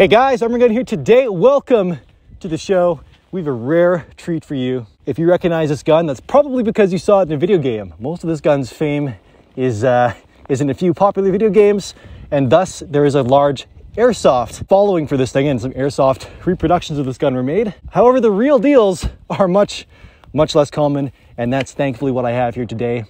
Hey guys, Arm and Gun here today. Welcome to the show. We have a rare treat for you. If you recognize this gun, that's probably because you saw it in a video game. Most of this gun's fame is, uh, is in a few popular video games, and thus there is a large airsoft following for this thing, and some airsoft reproductions of this gun were made. However, the real deals are much, much less common, and that's thankfully what I have here today.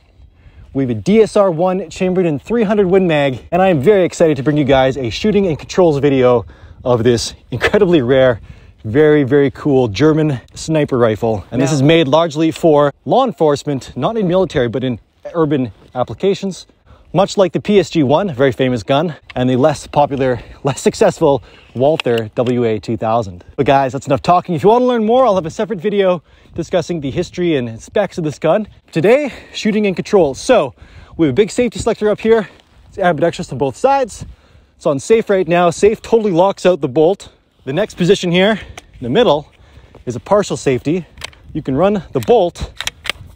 We have a DSR-1 chambered in 300 Win Mag, and I am very excited to bring you guys a shooting and controls video of this incredibly rare, very, very cool German sniper rifle. And this is made largely for law enforcement, not in military, but in urban applications. Much like the PSG-1, very famous gun, and the less popular, less successful Walther WA-2000. But guys, that's enough talking. If you want to learn more, I'll have a separate video discussing the history and specs of this gun. Today, shooting and controls. So, we have a big safety selector up here. It's ambidextrous on both sides. It's on safe right now. Safe totally locks out the bolt. The next position here, in the middle, is a partial safety. You can run the bolt,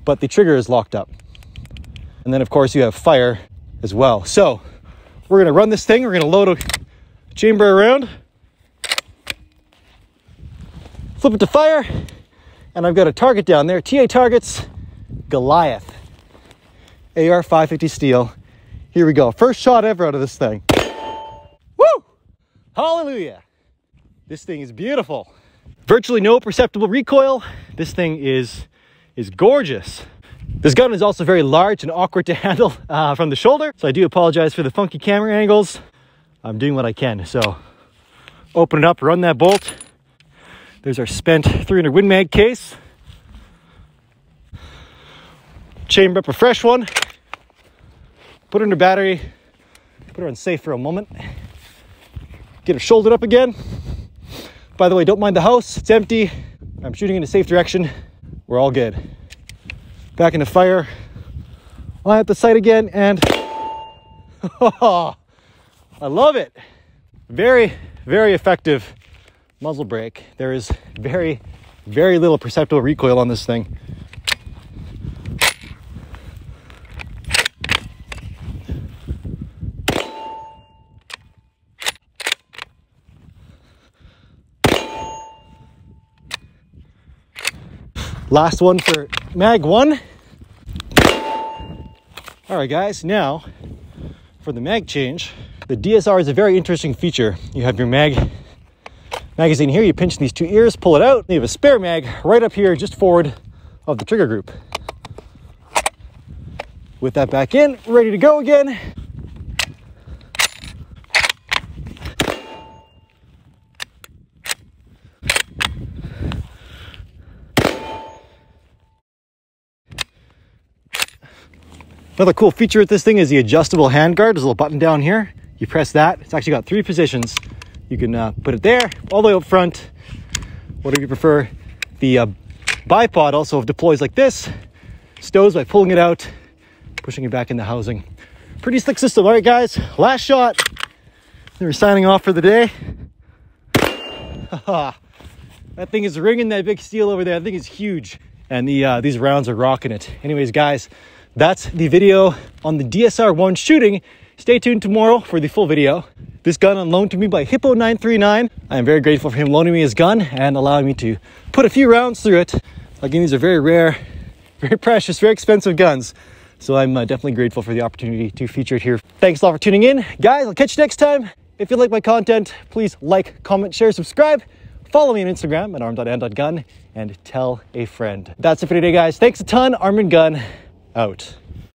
but the trigger is locked up. And then, of course, you have fire as well. So we're gonna run this thing. We're gonna load a chamber around, flip it to fire, and I've got a target down there. TA targets, Goliath. AR 550 steel. Here we go. First shot ever out of this thing. Woo! Hallelujah. This thing is beautiful. Virtually no perceptible recoil. This thing is is gorgeous. This gun is also very large and awkward to handle uh, from the shoulder, so I do apologize for the funky camera angles. I'm doing what I can. So open it up, run that bolt. There's our spent 300 Win Mag case. Chamber up a fresh one. Put it in the battery. Put her on safe for a moment. Get her shouldered up again. By the way, don't mind the house. It's empty. I'm shooting in a safe direction. We're all good back into fire. Line up the sight again, and oh, I love it. Very, very effective muzzle brake. There is very, very little perceptible recoil on this thing. Last one for mag one. All right, guys, now for the mag change. The DSR is a very interesting feature. You have your mag magazine here, you pinch these two ears, pull it out, you have a spare mag right up here, just forward of the trigger group. With that back in, ready to go again. Another cool feature with this thing is the adjustable handguard. There's a little button down here. You press that. It's actually got three positions. You can uh, put it there, all the way up front, whatever you prefer. The uh, bipod also deploys like this, stows by pulling it out, pushing it back in the housing. Pretty slick system. All right, guys, last shot. We're signing off for the day. that thing is ringing that big steel over there. That thing is huge. And the uh, these rounds are rocking it. Anyways, guys, that's the video on the DSR-1 shooting. Stay tuned tomorrow for the full video. This gun on loan to me by Hippo939. I am very grateful for him loaning me his gun and allowing me to put a few rounds through it. Again, these are very rare, very precious, very expensive guns. So I'm uh, definitely grateful for the opportunity to feature it here. Thanks a lot for tuning in. Guys, I'll catch you next time. If you like my content, please like, comment, share, subscribe. Follow me on Instagram at arm.and.gun and tell a friend. That's it for today, guys. Thanks a ton. Arm and Gun out.